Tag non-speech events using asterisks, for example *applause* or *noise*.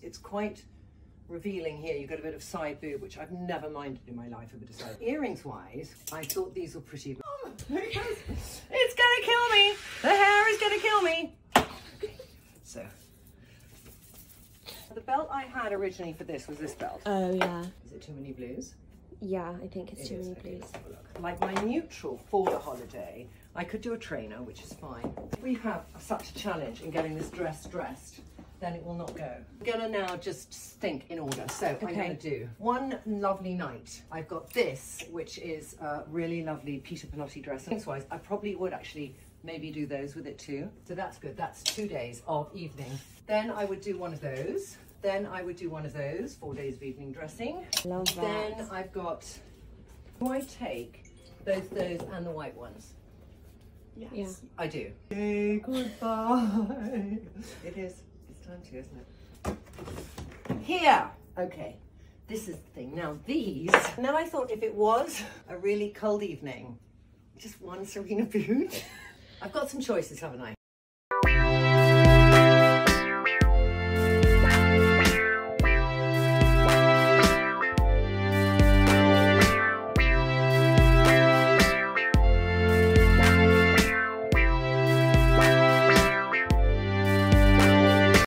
It's quite revealing here. You've got a bit of side boob, which I've never minded in my life, a bit of side. Earrings wise, I thought these were pretty. Oh, it's gonna kill me. The hair is gonna kill me. Okay, so. The belt I had originally for this was this belt. Oh yeah. Is it too many blues? Yeah, I think it's It too is. many Okay, blues. let's have a look. Like my neutral for the holiday, I could do a trainer, which is fine. We have such a challenge in getting this dress dressed, then it will not go. I'm gonna now just think in order. So I'm gonna do one lovely night. I've got this, which is a really lovely Peter Pilotto dress. Lengthwise, I probably would actually maybe do those with it too. So that's good. That's two days of evening. Then I would do one of those. Then I would do one of those, four days of evening dressing. Love that. Then I've got, do I take both those and the white ones? Yeah. I do. Say goodbye. it is. Time to, isn't it? Here. Okay. This is the thing. Now these. Now I thought if it was a really cold evening, just one Serena boot. *laughs* I've got some choices, haven't I?